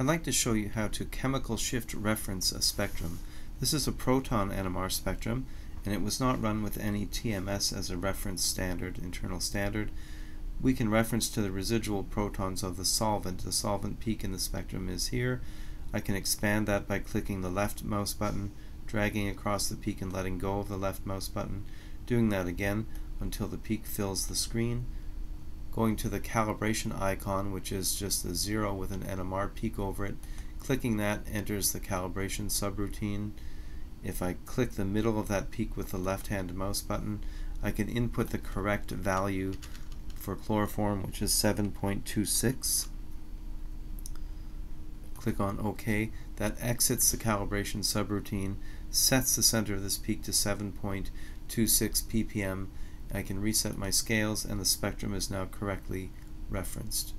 I'd like to show you how to chemical shift reference a spectrum. This is a proton NMR spectrum and it was not run with any TMS as a reference standard, internal standard. We can reference to the residual protons of the solvent. The solvent peak in the spectrum is here. I can expand that by clicking the left mouse button, dragging across the peak and letting go of the left mouse button, doing that again until the peak fills the screen going to the calibration icon which is just a zero with an NMR peak over it. Clicking that enters the calibration subroutine. If I click the middle of that peak with the left hand mouse button I can input the correct value for chloroform which is 7.26 click on OK. That exits the calibration subroutine sets the center of this peak to 7.26 ppm I can reset my scales and the spectrum is now correctly referenced.